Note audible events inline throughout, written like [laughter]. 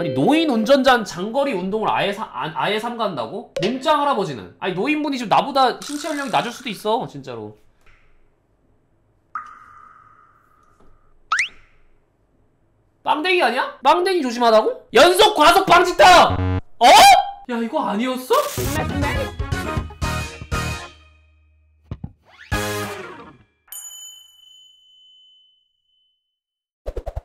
아니 노인 운전자는 장거리 운동을 아예 사, 아, 아예 삼간다고? 몸짱 할아버지는 아니 노인분이 지금 나보다 신체 연령이 낮을 수도 있어 진짜로 빵댕이 아니야? 빵댕이 조심하다고? 연속 과속 방지턱! 어? 야 이거 아니었어?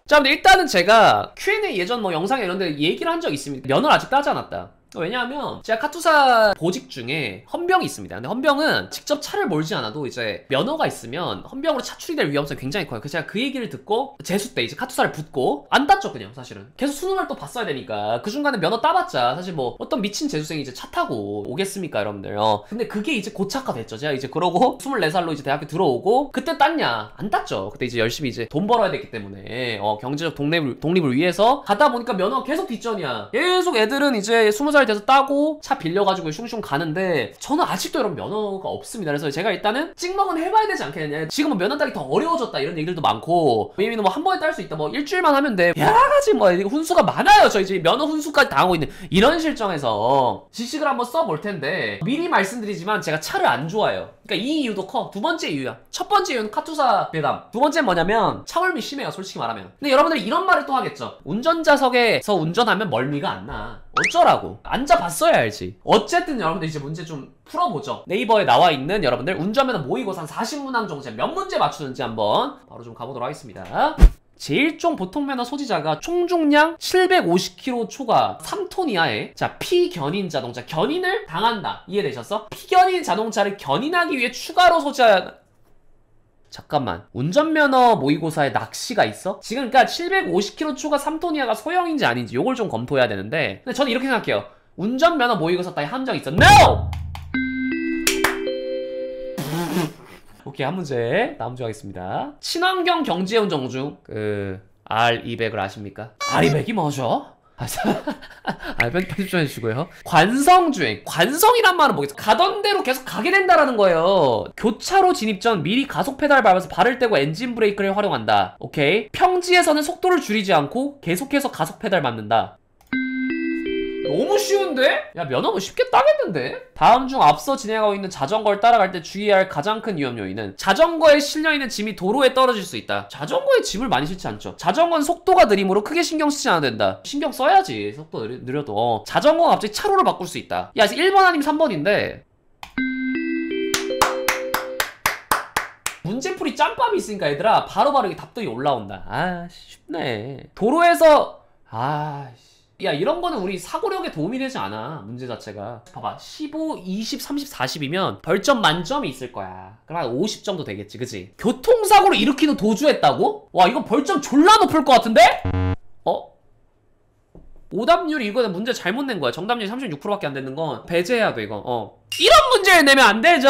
자 근데 일단은 제가 Q&A 예전 뭐 영상에 이런 데 얘기를 한 적이 있습니다. 면허를 아직 따지 않았다 왜냐하면 제가 카투사 보직 중에 헌병이 있습니다. 근데 헌병은 직접 차를 몰지 않아도 이제 면허가 있으면 헌병으로 차출이 될 위험성이 굉장히 커요. 그래서 제가 그 얘기를 듣고 재수 때 이제 카투사를 붙고 안 땄죠 그냥 사실은. 계속 수능을 또 봤어야 되니까 그 중간에 면허 따봤자 사실 뭐 어떤 미친 재수생이 이제 차 타고 오겠습니까 여러분들. 어. 근데 그게 이제 고착화 됐죠. 제가 이제 그러고 [laughs] 24살로 이제 대학교 들어오고 그때 땄냐? 안 땄죠. 그때 이제 열심히 이제 돈 벌어야 됐기 때문에 어, 경제적 독립을, 독립을 위해서 가다 보니까 면허 계속 뒷전이야. 계속 애들은 이제 20살 돼서 따고 차 빌려가지고 슝슝 가는데 저는 아직도 이런 면허가 없습니다. 그래서 제가 일단은 찍먹은 해봐야 되지 않겠냐. 지금은 면허 따기 더 어려워졌다 이런 얘기들도 많고 왜냐면 뭐한 번에 딸 수 있다 뭐 일주일만 하면 돼. 여러 가지 뭐 훈수가 많아요. 저 이제 면허 훈수까지 당하고 있는 이런 실정에서 지식을 한번 써볼 텐데 미리 말씀드리지만 제가 차를 안 좋아해요. 그러니까 이 이유도 커. 두 번째 이유야. 첫 번째 이유는 카투사 배담. 두 번째는 뭐냐면 차월미 심해요. 솔직히 말하면. 근데 여러분들이 이런 말을 또 하겠죠. 운전자석에서 운전하면 멀미가 안 나. 어쩌라고. 앉아봤어야 알지. 어쨌든 여러분들 이제 문제 좀 풀어보죠. 네이버에 나와 있는 여러분들 운전면허 모의고사 한 40문항 정도 몇 문제 맞추는지 한번 바로 좀 가보도록 하겠습니다. 제일종 보통 면허 소지자가 총 중량 750km 초과 3톤 이하의 자 피견인 자동차 견인을 당한다 이해되셨어? 피견인 자동차를 견인하기 위해 추가로 소지하 잠깐만 운전면허 모의고사에 낚시가 있어? 지금 그러니까 750km 초과 3톤 이하가 소형인지 아닌지 요걸 좀 검토해야 되는데 근데 저는 이렇게 생각해요 운전면허 모의고사 따위 함정 있어 NO! 오케이 한 문제 다음 주 하겠습니다 친환경 경제운전 중 그 R200을 아십니까? R200이 뭐죠? 아, 편집 좀 해주시고요. 관성주행. 관성이란 말은 뭐겠어? 가던 대로 계속 가게 된다라는 거예요. 교차로 진입 전 미리 가속 페달 밟아서 발을 떼고 엔진 브레이크를 활용한다. 오케이. 평지에서는 속도를 줄이지 않고 계속해서 가속 페달 밟는다. 너무 쉬운데? 야 면허 뭐 쉽게 따겠는데? 다음 중 앞서 진행하고 있는 자전거를 따라갈 때 주의해야 할 가장 큰 위험 요인은 자전거에 실려있는 짐이 도로에 떨어질 수 있다. 자전거에 짐을 많이 실지 않죠. 자전거는 속도가 느리므로 크게 신경 쓰지 않아도 된다. 신경 써야지. 속도 느려, 도. 어. 자전거가 갑자기 차로를 바꿀 수 있다. 야 1번 아니면 3번인데. 문제풀이 짬밥이 있으니까 얘들아 바로바로 바로 답들이 올라온다. 아 쉽네. 도로에서 아씨 야 이런 거는 우리 사고력에 도움이 되지 않아 문제 자체가 봐봐 15, 20, 30, 40이면 별점 만점이 있을 거야 그럼 한 50 정도 되겠지 그치? 교통사고를 일으키는 도주했다고? 와 이거 벌점 졸라 높을 것 같은데? 어? 오답률이 이거는 문제 잘못 낸 거야 정답률이 36%밖에 안 되는 건 배제해야 돼 이거 어 이런 문제를 내면 안 되죠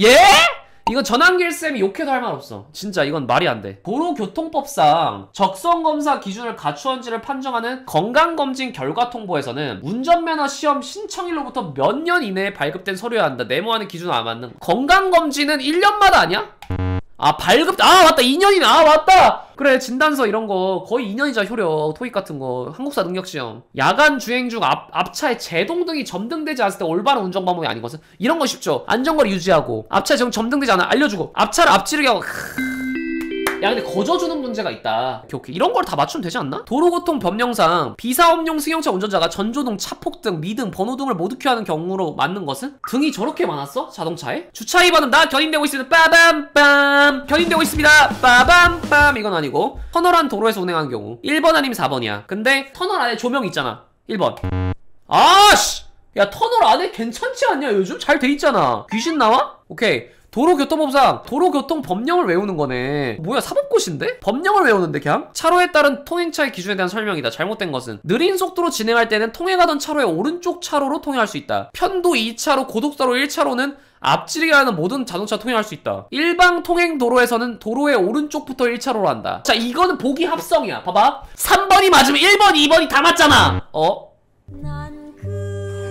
예? 이건 전환길쌤이 욕해도 할 말 없어. 진짜 이건 말이 안돼. 도로교통법상 적성검사 기준을 갖추었는지를 판정하는 건강검진 결과 통보에서는 운전면허 시험 신청일로부터 몇 년 이내에 발급된 서류여야 한다. 네모하는 기준은 안 맞는. 건강검진은 1년마다 아니야? 아 발급 아 맞다. 2년이나 아 맞다. 그래 진단서 이런 거 거의 2년이자 효력. 토익 같은 거. 한국사 능력 시험. 야간 주행 중 앞, 앞차에 제동 등이 점등되지 않을 때 올바른 운전 방법이 아닌 것은 이런 거 쉽죠? 안전거리 유지하고. 앞차에 점등되지 않아. 알려주고. 앞차를 앞지르게 하고 야 근데 거저 주는 문제가 있다. 오케이 오케이. 이런 걸 다 맞추면 되지 않나? 도로교통 법령상 비사업용 승용차 운전자가 전조등, 차폭등, 미등, 번호 등을 모두 켜하는 경우로 맞는 것은? 등이 저렇게 많았어? 자동차에? 주차 위반은 나 견인되고 있습니다. 빠밤빰. 견인되고 있습니다. 빠밤빰. 이건 아니고 터널한 도로에서 운행하는 경우. 1번 아니면 4번이야. 근데 터널 안에 조명 있잖아. 1번. 아씨! 야 터널 안에 괜찮지 않냐 요즘? 잘 돼 있잖아. 귀신 나와? 오케이 도로교통법상 도로교통법령을 외우는 거네. 뭐야 사법고시인데? 법령을 외우는데 그냥? 차로에 따른 통행차의 기준에 대한 설명이다. 잘못된 것은. 느린 속도로 진행할 때는 통행하던 차로의 오른쪽 차로로 통행할 수 있다. 편도 2차로 고속도로 1차로는 앞지르게 하는 모든 자동차 통행할 수 있다. 일방 통행 도로에서는 도로의 오른쪽부터 1차로로 한다. 자 이거는 보기 합성이야. 봐봐. 3번이 맞으면 1번 2번이 다 맞잖아. 어?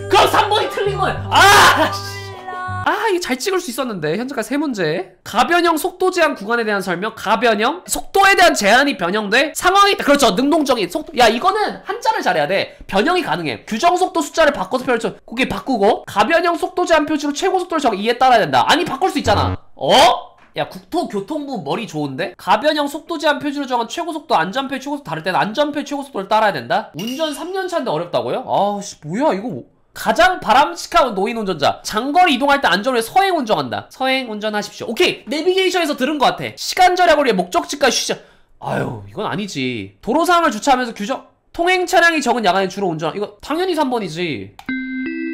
그럼 3번이 틀린 거야. 아! 아 이게 잘 찍을 수 있었는데. 현재까지 세 문제. 가변형 속도 제한 구간에 대한 설명. 가변형 속도에 대한 제한이 변형돼? 상황이 그렇죠. 능동적인 속도. 야 이거는 한자를 잘해야 돼. 변형이 가능해. 규정 속도 숫자를 바꿔서 펼쳐 그게 바꾸고 가변형 속도 제한 표시로 최고 속도를 정해. 이에 따라야 된다. 아니 바꿀 수 있잖아. 어? 야 국토교통부 머리 좋은데? 가변형 속도 제한 표준으로 정한 최고속도 안전표 최고속도 다를 때는 안전표 최고속도를 따라야 된다? 운전 3년 차인데 어렵다고요? 아씨 뭐야 이거. 뭐. 가장 바람직한 노인 운전자. 장거리 이동할 때 안전을 서행 운전한다. 서행 운전하십시오. 오케이. 내비게이션에서 들은 것 같아. 시간 절약을 위해 목적지까지 쉬자. 아유 이건 아니지. 도로 상황을 주차하면서 규정. 통행 차량이 적은 야간에 주로 운전 이거 당연히 3번이지.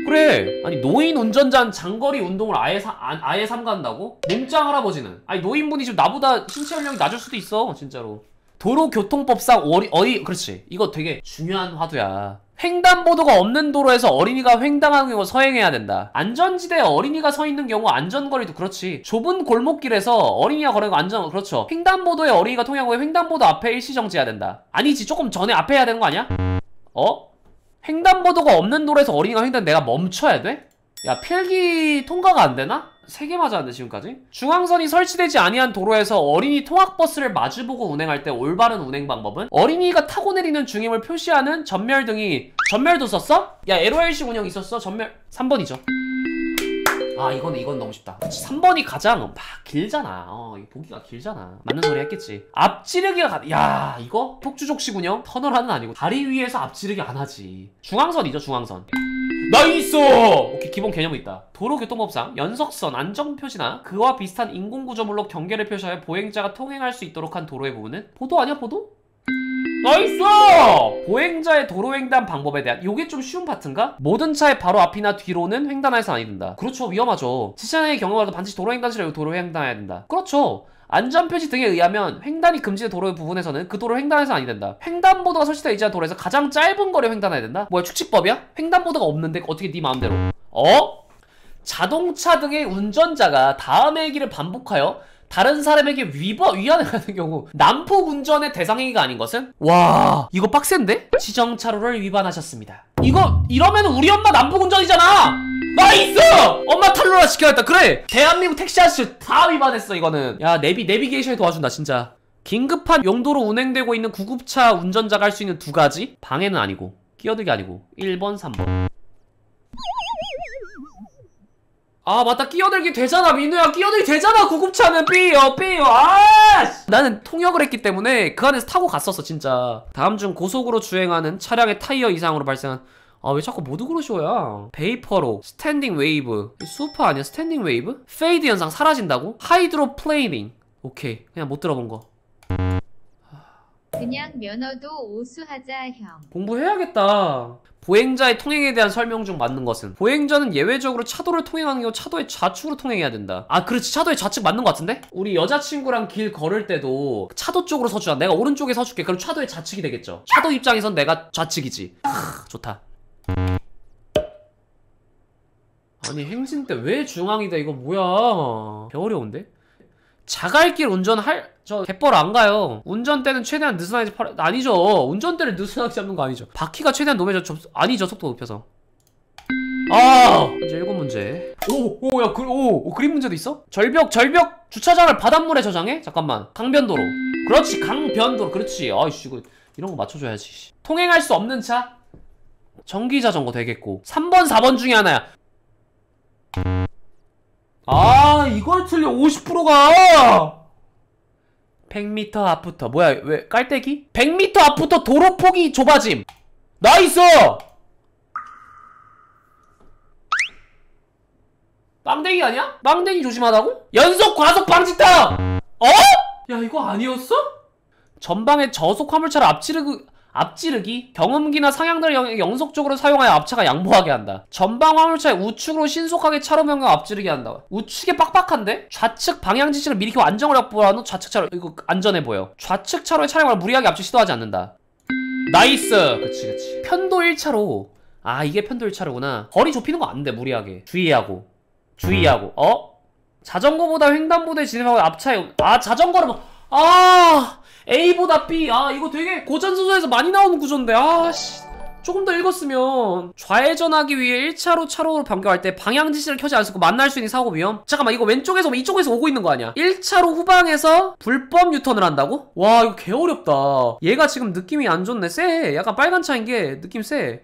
그래. 아니 노인 운전자는 장거리 운동을 아예 사, 아, 아예 삼가한다고? 몸짱 할아버지는. 아니 노인분이 지금 나보다 신체 연령이 낮을 수도 있어 진짜로 도로교통법상 어리, 어리 그렇지 이거 되게 중요한 화두야 횡단보도가 없는 도로에서 어린이가 횡단하는 경우 서행해야 된다. 안전지대에 어린이가 서 있는 경우 안전거리도 그렇지. 좁은 골목길에서 어린이가 걸어가 안전 그렇죠. 횡단보도에 어린이가 통행하고 횡단보도 앞에 일시정지해야 된다. 아니지 조금 전에 앞에 해야 되는 거 아니야? 어? 횡단보도가 없는 도로에서 어린이가 횡단 내가 멈춰야 돼? 야 필기 통과가 안 되나? 세 개 맞았는데 지금까지? 중앙선이 설치되지 아니한 도로에서 어린이 통학버스를 마주보고 운행할 때 올바른 운행 방법은? 어린이가 타고 내리는 중임을 표시하는 전멸 등이 전멸도 썼어? 야 LOL식 운영 있었어? 전멸 3번이죠. 아 이거는 이건 너무 쉽다. 그치 3번이 가장 막 길잖아. 어 보기가 길잖아. 맞는 소리 했겠지. 앞지르기가 가... 야 이거? 폭주족식 운영? 터널하는 아니고 다리 위에서 앞지르기 안 하지. 중앙선이죠 중앙선 nice! 오케이 기본 개념이 있다 도로교통법상 연석선 안정표시나 그와 비슷한 인공구조물로 경계를 표시하여 보행자가 통행할 수 있도록 한 도로의 부분은 보도 아니야 보도? nice! 보행자의 도로 횡단 방법에 대한 요게 좀 쉬운 파트인가? 모든 차의 바로 앞이나 뒤로는 횡단해서 아니 된다. 그렇죠. 위험하죠. 지체장애인의 경우라도 반드시 도로 횡단시설을 도로 횡단해야 된다. 그렇죠. 안전표시 등에 의하면 횡단이 금지된 도로의 부분에서는 그 도로 횡단해서 아니 된다. 횡단보도가 설치되어 있지 않은 도로에서 가장 짧은 거리 횡단해야 된다? 뭐야 축지법이야? 횡단보도가 없는데 어떻게 네 마음대로 어? 자동차 등의 운전자가 다음의 행위를 반복하여 다른 사람에게 위법 위반을 하는 경우 난폭 운전의 대상 행위가 아닌 것은? 와 이거 빡센데? 지정 차로를 위반하셨습니다. 이거 이러면 우리 엄마 난폭 운전이잖아! nice! 엄마 탈로라 시켜야겠다. 그래! 대한민국 택시 아저씨 다 위반했어 이거는. 야 내비 내비게이션이 도와준다 진짜. 긴급한 용도로 운행되고 있는 구급차 운전자가 할 수 있는 두 가지? 방해는 아니고 끼어들기 아니고 1번 3번 아 맞다. 끼어들기 되잖아 민우야. 끼어들기 되잖아 구급차는 삐요 삐요 아 나는 통역을 했기 때문에 그 안에서 타고 갔었어 진짜. 다음 중 고속으로 주행하는 차량의 타이어 이상으로 발생한 아 왜 자꾸 모두 그러셔야? 베이퍼로 스탠딩 웨이브. 수퍼 아니야? 스탠딩 웨이브? 페이드 현상 사라진다고? 하이드로 플레이닝. 오케이. 그냥 못 들어본 거 그냥 면허도 오수하자 형. 공부해야겠다. 보행자의 통행에 대한 설명 중 맞는 것은 보행자는 예외적으로 차도를 통행하는 경우 차도의 좌측으로 통행해야 된다. 아 그렇지 차도의 좌측 맞는 것 같은데? 우리 여자친구랑 길 걸을 때도 차도 쪽으로 서주자. 내가 오른쪽에 서줄게. 그럼 차도의 좌측이 되겠죠. 차도 입장에선 내가 좌측이지. 하, 좋다. 아니 행진 때 왜 중앙이 돼? 이거 뭐야? 개 어려운데? 자갈길 운전할 저 갯벌 안 가요. 운전대는 최대한 느슨하게 팔 아니죠. 운전대를 느슨하게 잡는 거 아니죠. 바퀴가 최대한 높여져 접... 아니죠. 속도 높여서. 아 이제 일곱 문제. 오오야 그, 오, 오 그림 문제도 있어? 절벽 절벽 주차장을 바닷물에 저장해? 잠깐만 강변도로. 그렇지 강변도로 그렇지. 아이씨 이거 이런 거 맞춰줘야지. 통행할 수 없는 차? 전기 자전거 되겠고 3번 4번 중에 하나야. 아 이걸 틀려 50%가 100m 앞부터 뭐야 왜 깔때기? 100m 앞부터 도로 폭이 좁아짐 nice 빵댕이 아니야? 빵댕이 조심하다고? 연속 과속 방지턱 어? 야 이거 아니었어? 전방에 저속 화물차를 앞지르기 앞지르기, 경음기나 상향등을 영- 연속적으로 사용하여 앞차가 양보하게 한다. 전방 화물차의 우측으로 신속하게 차로 변경 앞지르기 한다. 우측에 빡빡한데? 좌측 방향 지시를 미리 켜 안정을 확보한 후 좌측 차로 이거 안전해 보여. 좌측 차로의 차량을 무리하게 앞지 시도하지 않는다. nice! 그치 그치. 편도 1차로 아 이게 편도 1차로구나. 거리 좁히는 거 안 돼 무리하게. 주의하고 주의하고 어? 자전거보다 횡단보도에 진입하고 앞차에 아 자전거를 뭐아 A보다 B. 아 이거 되게 고전소설에서 많이 나오는 구조인데. 아씨. 조금 더 읽었으면 좌회전하기 위해 1차로 차로로 변경할 때 방향 지시를 켜지 않고 만날 수 있는 사고 위험. 잠깐만 이거 왼쪽에서 이쪽에서 오고 있는 거 아니야? 1차로 후방에서 불법 유턴을 한다고? 와 이거 개 어렵다. 얘가 지금 느낌이 안 좋네. 쎄. 약간 빨간 차인 게 느낌 쎄.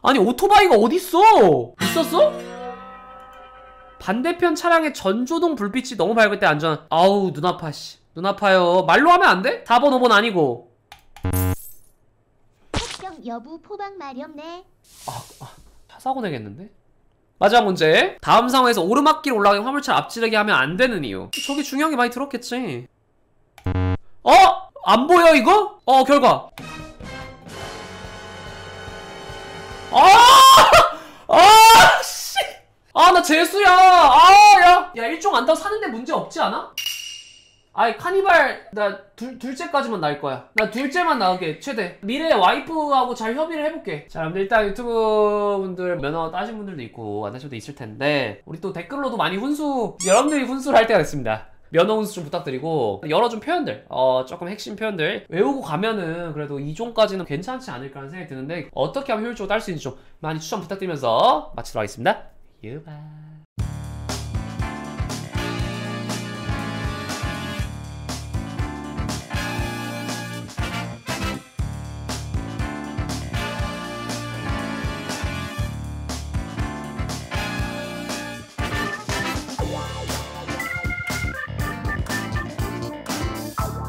아니 오토바이가 어딨어? 있었어? 반대편 차량의 전조등 불빛이 너무 밝을 때 안전 아우 눈 아파 씨 눈 아파요 말로 하면 안 돼? 4번 5번 아니고 합격 여부 포방 마렵네. 차 사고 내겠는데? 마지막 문제 다음 상황에서 오르막길 올라가는 화물차 앞지르게 하면 안 되는 이유 저기 중요한 게 많이 들었겠지 어? 안 보여 이거? 어 결과 아! 아! 씨! 아나 재수야 아 야! 야 일종 안 타고 사는데 문제 없지 않아? 아이 카니발 나 둘, 둘째까지만 나을 거야 나 둘째만 나오게 최대 미래 와이프하고 잘 협의를 해볼게 자 여러분들 일단 유튜브 분들 면허 따신 분들도 있고 안 따신 분도 있을 텐데 우리 또 댓글로도 많이 훈수 여러분들이 훈수를 할 때가 됐습니다 면허 훈수 좀 부탁드리고 여러 좀 표현들 어 조금 핵심 표현들 외우고 가면은 그래도 2종까지는 괜찮지 않을까 하는 생각이 드는데 어떻게 하면 효율적으로 딸 수 있는지 좀 많이 추천 부탁드리면서 마치도록 하겠습니다 유바